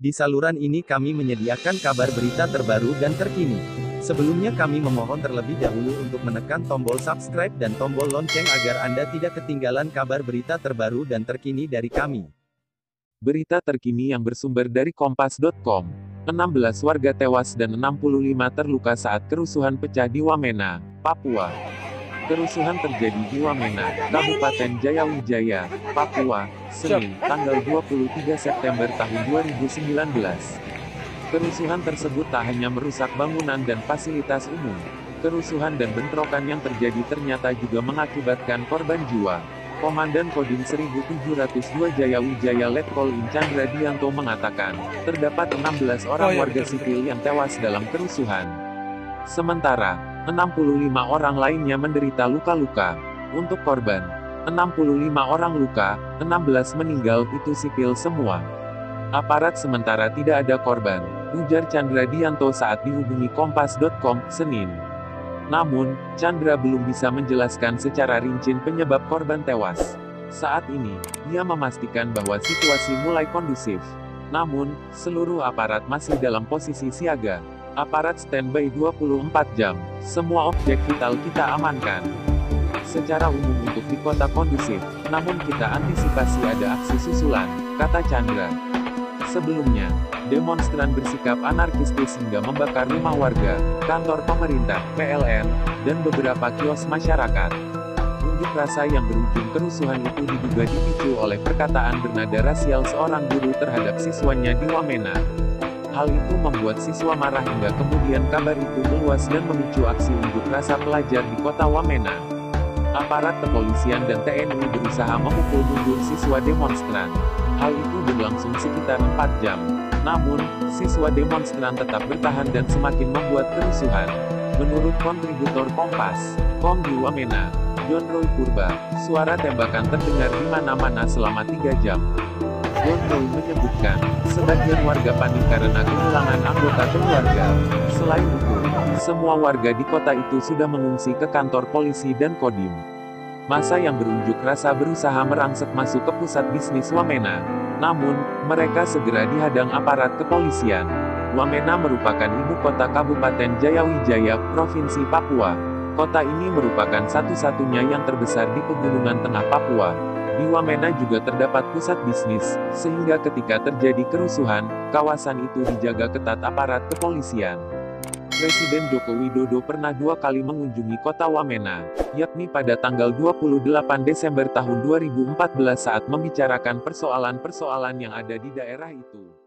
Di saluran ini kami menyediakan kabar berita terbaru dan terkini. Sebelumnya kami memohon terlebih dahulu untuk menekan tombol subscribe dan tombol lonceng agar Anda tidak ketinggalan kabar berita terbaru dan terkini dari kami. Berita terkini yang bersumber dari Kompas.com. 16 warga tewas dan 65 terluka saat kerusuhan pecah di Wamena, Papua. Kerusuhan terjadi di Wamena, Kabupaten Jayawijaya, Papua, Senin, tanggal 23 September tahun 2019. Kerusuhan tersebut tak hanya merusak bangunan dan fasilitas umum. Kerusuhan dan bentrokan yang terjadi ternyata juga mengakibatkan korban jiwa. Komandan Kodim 1702 Jayawijaya Letkol In Chandra Dianto mengatakan, terdapat 16 orang warga sipil yang tewas dalam kerusuhan. Sementara, 65 orang lainnya menderita luka-luka. Untuk korban, 65 orang luka, 16 meninggal, itu sipil semua. Aparat sementara tidak ada korban, ujar Chandra Dianto saat dihubungi Kompas.com, Senin. Namun, Chandra belum bisa menjelaskan secara rinci penyebab korban tewas. Saat ini, ia memastikan bahwa situasi mulai kondusif. Namun, seluruh aparat masih dalam posisi siaga. Aparat standby 24 jam. Semua objek vital kita amankan. Secara umum untuk di kota kondusif, namun kita antisipasi ada aksi susulan, kata Chandra. Sebelumnya, demonstran bersikap anarkistis hingga membakar rumah warga, kantor pemerintah, PLN, dan beberapa kios masyarakat. Unjuk rasa yang berujung kerusuhan itu diduga dipicu oleh perkataan bernada rasial seorang guru terhadap siswanya di Wamena. Hal itu membuat siswa marah hingga kemudian kabar itu meluas dan memicu aksi unjuk rasa pelajar di kota Wamena. Aparat kepolisian dan TNI berusaha memukul mundur siswa demonstran. Hal itu berlangsung sekitar 4 jam. Namun, siswa demonstran tetap bertahan dan semakin membuat kerusuhan. Menurut kontributor Kompas, Kom di Wamena, John Roy Purba, suara tembakan terdengar di mana-mana selama 3 jam. John Roy menyebutkan, sebagian warga panik karena kehilangan anggota keluarga. Selain itu, semua warga di kota itu sudah mengungsi ke kantor polisi dan kodim. Masa yang berunjuk rasa berusaha merangsek masuk ke pusat bisnis Wamena. Namun, mereka segera dihadang aparat kepolisian. Wamena merupakan ibu kota Kabupaten Jayawijaya, Provinsi Papua. Kota ini merupakan satu-satunya yang terbesar di pegunungan tengah Papua. Di Wamena juga terdapat pusat bisnis, sehingga ketika terjadi kerusuhan, kawasan itu dijaga ketat aparat kepolisian. Presiden Joko Widodo pernah dua kali mengunjungi kota Wamena, yakni pada tanggal 28 Desember tahun 2014 saat membicarakan persoalan-persoalan yang ada di daerah itu.